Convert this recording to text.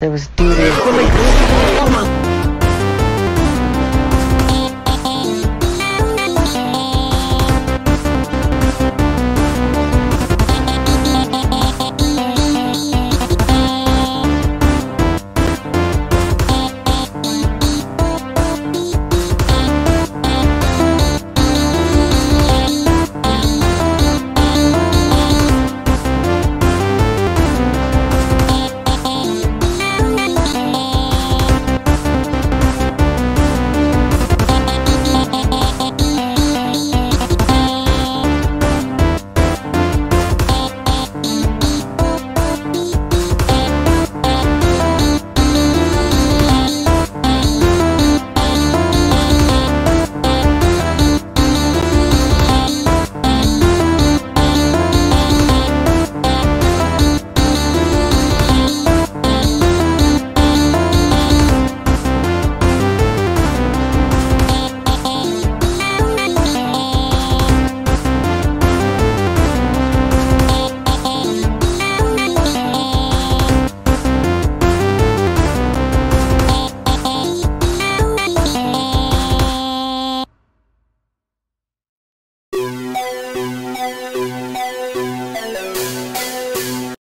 There was duty.